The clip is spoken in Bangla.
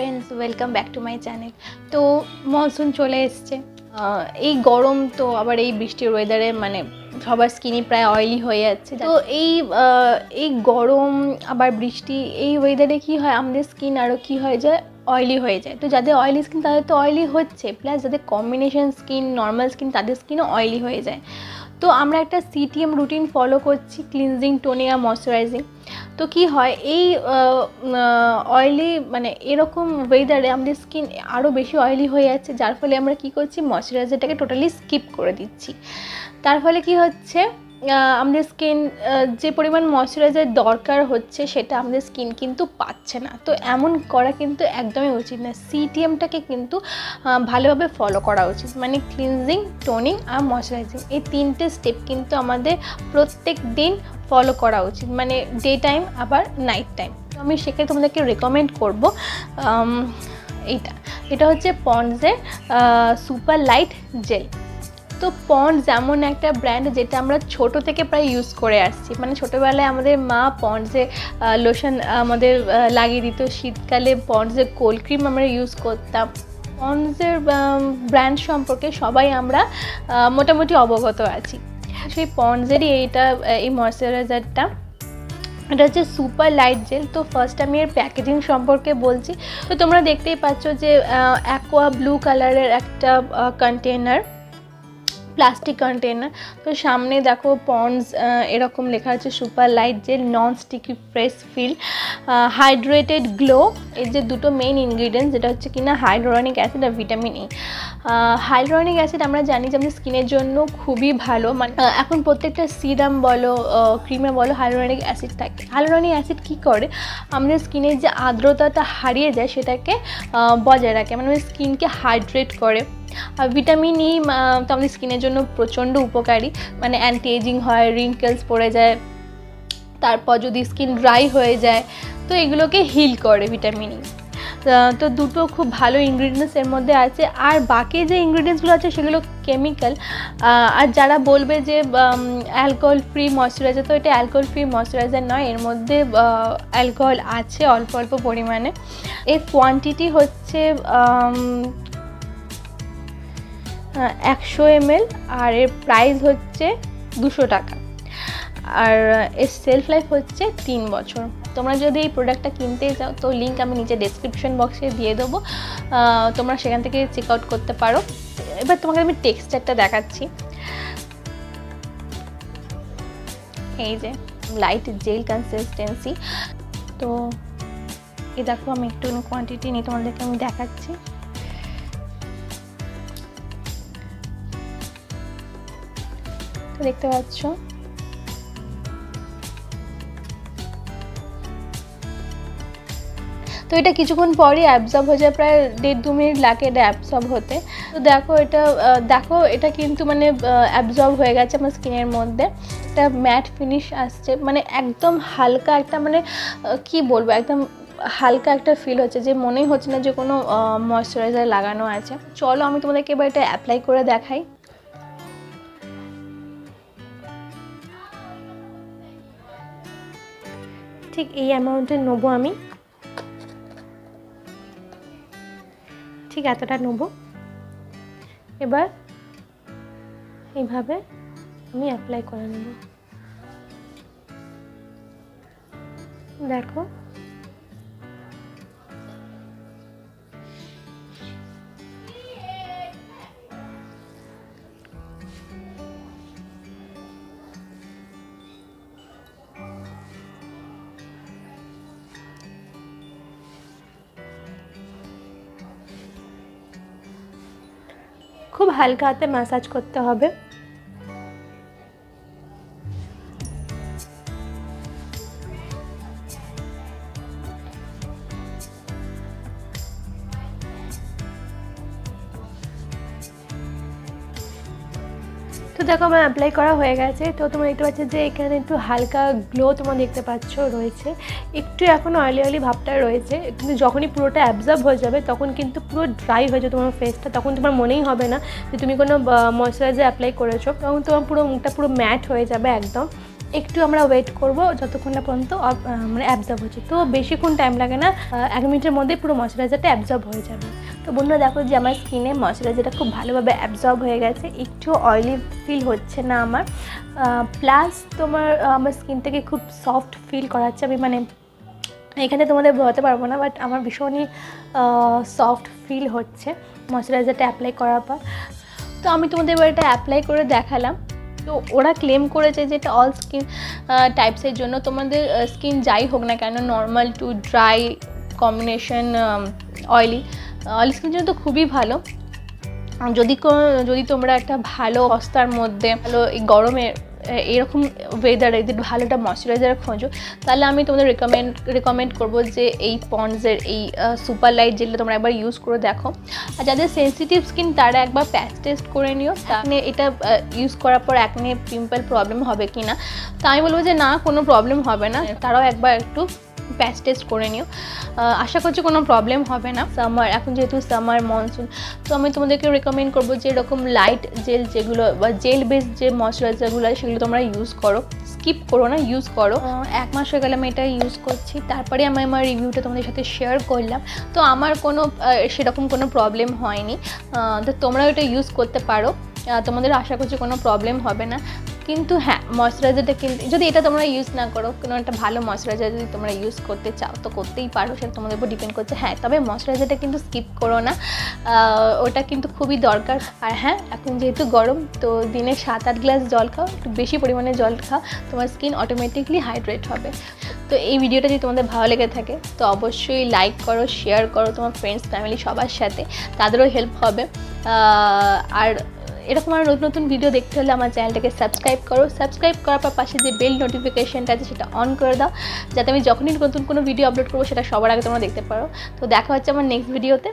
Friends welcome back to my channel তো মনসুন চলে এসছে। এই গরম তো আবার এই বৃষ্টির ওয়েদারে মানে সবার স্কিনই প্রায় অয়েলি হয়ে যাচ্ছে। তো এই এই গরম আবার বৃষ্টি এই ওয়েদারে কি হয়? আমাদের স্কিন আরও কি হয়ে যায়? অয়েলি হয়ে যায়। তো যাদের অয়েলি স্কিন তাদের তো অয়েলি হচ্ছে। প্লাস যাদের কম্বিনেশন স্কিন নর্মাল স্কিন তাদের স্কিনও অয়েলি হয়ে যায়। তো আমরা একটা সিটিএম রুটিন ফলো করছি ক্লিনজিং টোনিং আর ময়শ্চারাইজিং তো কি হয়, এই অয়েলি মানে এরকম ওয়েদারে আমাদের স্কিন আরও বেশি অয়েলি হয়ে যাচ্ছে, যার ফলে আমরা কি করছি ময়শ্চারাইজারটাকে টোটালি স্কিপ করে দিচ্ছি। তার ফলে কি হচ্ছে আমাদের স্কিন যে পরিমাণ ময়শ্চারাইজার দরকার হচ্ছে সেটা আমাদের স্কিন কিন্তু পাচ্ছে না। তো এমন করা কিন্তু একদমই উচিত না। সিটিএমটাকে কিন্তু ভালোভাবে ফলো করা উচিত। মানে ক্লিনজিং টোনিং আর ময়শ্চারাইজিং এই তিনটে স্টেপ কিন্তু আমাদের প্রত্যেক দিন ফলো করা উচিত। মানে ডে টাইম আবার নাইট টাইম আমি সেক্ষেত্রে তোমাদেরকে রেকমেন্ড করব এইটা। এটা হচ্ছে পন্ডসের সুপার লাইট জেল তো পন্ডস এমন একটা ব্র্যান্ড যেটা আমরা ছোট থেকে প্রায় ইউজ করে আসছি। মানে ছোটোবেলায় আমাদের মা পন্ডসে লোশন আমাদের লাগিয়ে দিত, শীতকালে পন্ডসের কোল্ড ক্রিম আমরা ইউজ করতাম পন্ডসের ব্র্যান্ড সম্পর্কে সবাই আমরা মোটামুটি অবগত আছি। সেই পন্ডসেরই এইটা এই ময়শ্চারাইজারটা এটা হচ্ছে সুপার লাইট জেল তো ফার্স্ট আমি এর প্যাকেজিং সম্পর্কে বলছি। তো তোমরা দেখতেই পাচ্ছ যে অ্যাকোয়া ব্লু কালারের একটা কন্টেনার প্লাস্টিক কন্টেনার তো সামনে দেখো পন্ডস এরকম লেখা আছে super light gel non sticky fresh feel hydrated glow এর যে দুটো মেইন ইনগ্রিডিয়েন্টস যেটা হচ্ছে কিনা হাইড্রোনিক অ্যাসিড আর ভিটামিন ই হাইড্রোনিক অ্যাসিড আমরা জানি যে আমাদের স্কিনের জন্য খুবই ভালো। মানে এখন প্রত্যেকটা সিরাম বলো ক্রিমে বলো হাইড্রোনিক অ্যাসিড থাকে। হাইড্রোনিক অ্যাসিড কী করে? আমাদের স্কিনের যে আর্দ্রতাটা হারিয়ে যায়, সেটাকে বজায় রাখে। মানে স্কিনকে হাইড্রেট করে। ভিটামিন ই তো আমাদের স্কিনের জন্য প্রচণ্ড উপকারী। মানে অ্যান্টি এজিং হয় রিঙ্কেলস পড়ে যায়, তারপর যদি স্কিন ড্রাই হয়ে যায়, তো এগুলোকে হিল করে ভিটামিন ই তো দুটো খুব ভালো ইনগ্রিডিয়েন্টস এর মধ্যে আছে। আর বাকি যে ইনগ্রিডিয়েন্টসগুলো আছে, সেগুলো কেমিক্যাল আর যারা বলবে যে অ্যালকোহল ফ্রি ময়শ্চারাইজার তো এটা অ্যালকোহল ফ্রি ময়শ্চারাইজার নয়, এর মধ্যে অ্যালকোহল আছে অল্প অল্প পরিমাণে। এর কোয়ান্টিটি হচ্ছে একশো এমএল, আর এর প্রাইস হচ্ছে দুশো টাকা। আর, এর সেলফ লাইফ হচ্ছে তিন বছর। তোমরা যদি এই প্রোডাক্টটা কিনতে চাও তো লিঙ্ক আমি নিচে ডেসক্রিপশন বক্সে দিয়ে দেবো। তোমরা সেখান থেকে চেক আউট করতে পারো। এবার তোমাকে আমি টেক্সচারটা দেখাচ্ছি। এই যে লাইট জেল কনসিস্টেন্সি তো এই দেখো আমি একটু কোয়ান্টিটি নিয়ে তোমাদেরকে আমি দেখাচ্ছি। দেখতে পাচ্ছ? তো এটা কিছুক্ষণ পরই অ্যাবজর্ব হয়ে যায়, প্রায় দেড় দু মিনিট লাগে এটা অ্যাবজর্ব হতে। তো দেখো এটা দেখো এটা কিন্তু মানে অ্যাবজর্ব হয়ে গেছে আমার স্কিনের মধ্যে। একটা ম্যাট ফিনিশ আসছে মানে একদম হালকা একটা মানে কি বলব, একদম হালকা একটা ফিল হচ্ছে, যে মনেই হচ্ছে না যে কোনো ময়শ্চারাইজার লাগানো আছে। চলো আমি তোমাদেরকে এবার এটা অ্যাপ্লাই করে দেখাই। ঠিক এই অ্যামাউন্টের নেব আমি। ঠিক এতটা নেব। এবার এইভাবে আমি অ্যাপ্লাই করে নেব। দেখো। খুব হালকা হাতে ম্যাসাজ করতে হবে। তো দেখো, আমার অ্যাপ্লাই করা হয়ে গেছে। তো তোমরা দেখতে পাচ্ছ যে এখানে একটু হালকা গ্লো তোমরা দেখতে পাচ্ছ রয়েছে। একটু এখন অয়েলি অয়েলি ভাবটা রয়েছে। কিন্তু যখনই পুরোটা অ্যাবজর্ব হয়ে যাবে, তখন কিন্তু পুরো ড্রাই হয়ে যাবে তোমার ফেসটা তখন তোমার মনেই হবে না যে তুমি কোনো ময়শ্চারাইজার অ্যাপ্লাই করেছ। তখন তোমার পুরো মুখটা পুরো ম্যাট হয়ে যাবে একদম। একটু আমরা ওয়েট করব যতক্ষণ না পর্যন্ত মানে অ্যাবজর্ব হচ্ছে। তো বেশিক্ষণ টাইম লাগে না এক মিনিটের মধ্যে পুরো ময়শ্চারাইজারটা অ্যাবজর্ব হয়ে যাবে। তো বন্ধুরা দেখো যে আমার স্কিনে ময়শ্চারাইজারটা খুব ভালোভাবে অ্যাবজর্ব হয়ে গেছে, একটু অয়েলি ফিল হচ্ছে না আমার। প্লাস তোমার আমার স্কিন থেকে খুব সফট ফিল করাচ্ছে। আমি মানে এখানে তোমাদের বোঝাতে পারব না বাট আমার ভীষণই সফট ফিল হচ্ছে ময়শ্চারাইজারটা অ্যাপ্লাই করার পর। তো আমি তোমাদের এবার এটা অ্যাপ্লাই করে দেখালাম। তো ওরা ক্লেম করেছে যে এটা অল স্কিন টাইপসের জন্য। তোমাদের স্কিন যাই হোক না কেন normal to dry combination oily oily স্কিনের জন্য তো খুবই ভালো। যদি যদি তোমরা একটা ভালো অবস্থার মধ্যে, ভালো এই গরমে এরকম ওয়েদারে যদি ভালো একটা ময়শ্চারাইজার খোঁজো, তাহলে আমি তোমাদের রেকমেন্ড রেকমেন্ড করব যে এই পন্ডসের এই সুপার লাইট জেলটা তোমরা একবার ইউজ করে দেখো। আর যাদের সেনসিটিভ স্কিন তারা একবার প্যাচ টেস্ট করে নিও। তাহলে এটা ইউজ করার পর একনে পিম্পল প্রবলেম হবে কি না তা আমি বলব যে না, কোনো প্রবলেম হবে না। তারাও একবার একটু প্যাচ টেস্ট করে নিও। আশা করছি কোনো প্রবলেম হবে না। সামার এখন যেহেতু সামার মনসুন তো আমি তোমাদেরকে রেকমেন্ড করব যে এরকম লাইট জেল যেগুলো বা জেল বেস যে ময়শ্চারাইজারগুলো আছে, সেগুলো তোমরা ইউজ করো। স্কিপ করো না ইউজ করো। এক মাস হয়ে গেলে আমি এটা ইউজ করছি। তারপরে আমি আমার রিভিউটা তোমাদের সাথে শেয়ার করলাম। তো আমার কোনো সেরকম কোনো প্রবলেম হয়নি। তো তোমরা এটা ইউজ করতে পারো। তোমাদের আশা করছি কোনো প্রবলেম হবে না। কিন্তু হ্যাঁ ময়শ্চারাইজারটা কিন্তু যদি এটা তোমরা ইউজ না করো, কোনো একটা ভালো ময়শ্চারাইজার যদি তোমরা ইউজ করতে চাও, তো করতেই পারো, সেটা তোমাদের উপর ডিপেন্ড করছে। হ্যাঁ তবে ময়শ্চারাইজারটা কিন্তু স্কিপ করো না। ওটা কিন্তু খুবই দরকার। আর হ্যাঁ এখন যেহেতু গরম, তো দিনে সাত আট গ্লাস জল খাও, একটু বেশি পরিমাণে জল খাও, তোমার স্কিন অটোমেটিকলি হাইড্রেট হবে। তো এই ভিডিওটা যদি তোমাদের ভালো লেগে থাকে, তো অবশ্যই লাইক করো শেয়ার করো তোমার ফ্রেন্ডস ফ্যামিলি সবার সাথে। তাদেরও হেল্প হবে। আর এরকম আরও নতুন নতুন ভিডিও দেখতে হলে আমার চ্যানেলটাকে সাবস্ক্রাইব করো। সাবস্ক্রাইব করার পর পাশে যে বেল নোটিফিকেশানটা আছে, সেটা অন করে দাও। যাতে আমি যখনই নতুন কোনো ভিডিও আপলোড করব, সেটা সবার আগে তোমরা দেখতে পারো। তো দেখা হচ্ছে আমার নেক্সট ভিডিওতে